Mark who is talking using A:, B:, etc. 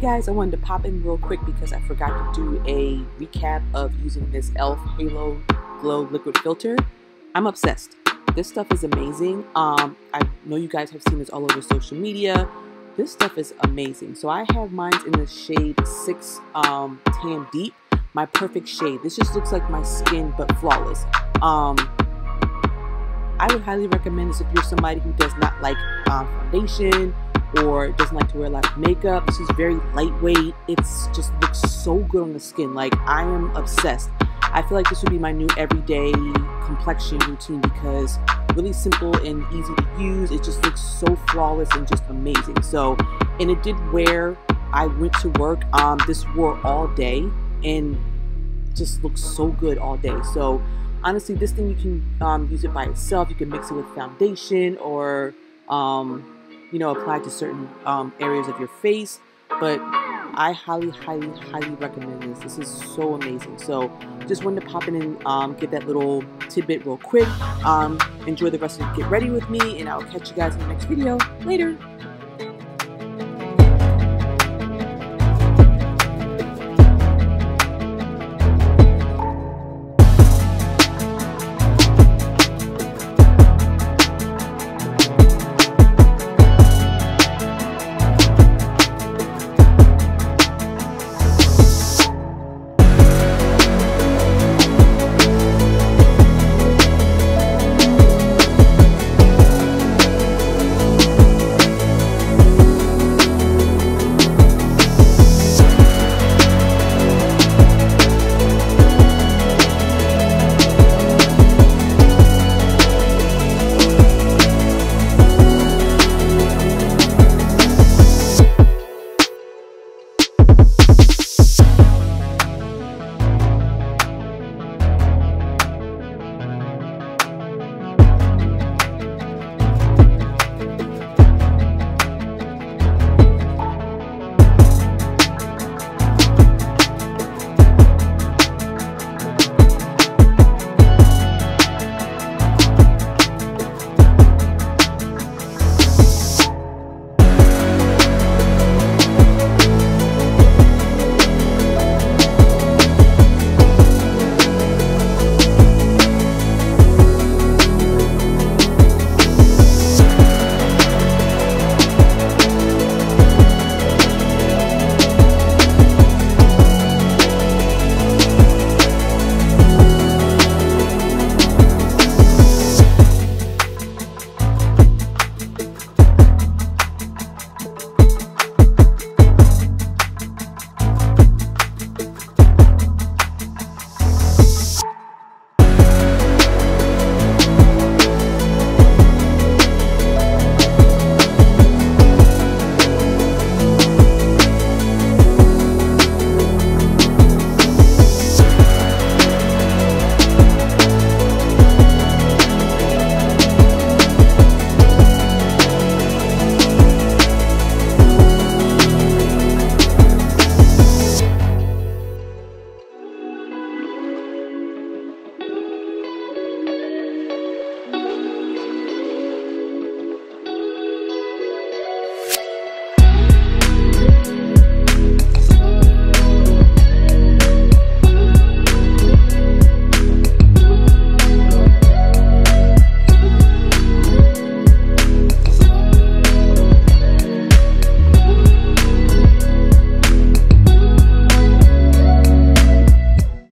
A: guys, I wanted to pop in real quick because I forgot to do a recap of using this e.l.f. Halo Glow Liquid Filter. I'm obsessed. This stuff is amazing. Um, I know you guys have seen this all over social media. This stuff is amazing. So I have mine in the shade 6 um, Tan Deep. My perfect shade. This just looks like my skin, but flawless. Um, I would highly recommend this if you're somebody who does not like um, foundation or doesn't like to wear a lot of makeup. This is very lightweight. It's just looks so good on the skin. Like I am obsessed. I feel like this would be my new everyday complexion routine because really simple and easy to use. It just looks so flawless and just amazing. So, and it did wear, I went to work, um, this wore all day and just looks so good all day. So honestly, this thing you can um, use it by itself. You can mix it with foundation or, um, you know, apply to certain um, areas of your face. But I highly, highly, highly recommend this. This is so amazing. So just wanted to pop in and um, get that little tidbit real quick. Um, enjoy the rest of Get Ready With Me, and I'll catch you guys in the next video. Later!